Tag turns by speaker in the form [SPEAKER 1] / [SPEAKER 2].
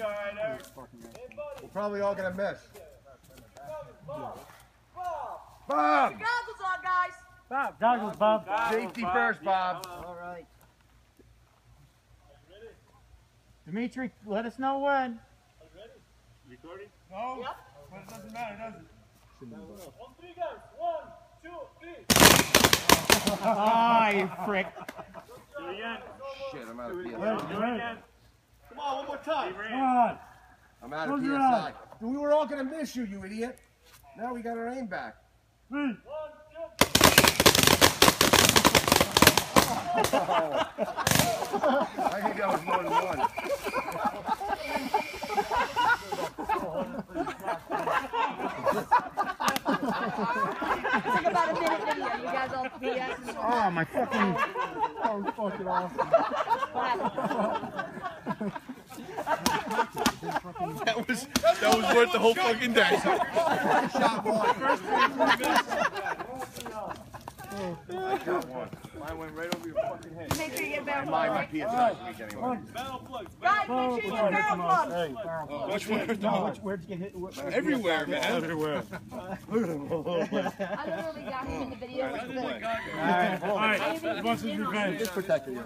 [SPEAKER 1] be all right, Eric.
[SPEAKER 2] We're probably all gonna miss.
[SPEAKER 3] Bob.
[SPEAKER 2] Bob!
[SPEAKER 3] Goggles on, guys.
[SPEAKER 4] Bob, goggles, Bob.
[SPEAKER 2] Safety first, Bob.
[SPEAKER 4] All right. Dimitri, let us know when.
[SPEAKER 1] Recording?
[SPEAKER 5] No,
[SPEAKER 3] Yep.
[SPEAKER 5] but it doesn't matter, does it?
[SPEAKER 1] On three, guys. One, two, three.
[SPEAKER 4] Ah, you frick.
[SPEAKER 1] Do it again.
[SPEAKER 2] Shit, I'm out of
[SPEAKER 1] Do it
[SPEAKER 2] PSI.
[SPEAKER 1] again.
[SPEAKER 5] Come on, one more time.
[SPEAKER 4] Come on.
[SPEAKER 2] I'm out of
[SPEAKER 4] Close your
[SPEAKER 2] PSI. We were all gonna miss you, you idiot. Now we got our aim back.
[SPEAKER 4] Three.
[SPEAKER 1] One, two,
[SPEAKER 2] I think that was more than one.
[SPEAKER 3] It's like about a minute video. You guys all BS.
[SPEAKER 4] Oh, my fucking. That was fucking awesome.
[SPEAKER 5] That was that was worth the whole fucking day.
[SPEAKER 2] Shot one.
[SPEAKER 5] Mine went right over your fucking head.
[SPEAKER 3] Make sure you get barrel
[SPEAKER 2] My,
[SPEAKER 3] plugs.
[SPEAKER 2] my PSI week anyway.
[SPEAKER 1] Battle plugs.
[SPEAKER 3] Guys, make sure you get barrel plugs.
[SPEAKER 4] Hey, barrel plug.
[SPEAKER 5] Which one?
[SPEAKER 4] No, which, where'd you get hit? What,
[SPEAKER 5] Everywhere, man.
[SPEAKER 4] Everywhere.
[SPEAKER 3] I literally got him in the video.
[SPEAKER 4] All right. All right.
[SPEAKER 3] I even
[SPEAKER 4] What's his
[SPEAKER 3] didn't-
[SPEAKER 4] revenge?
[SPEAKER 2] Just protect you.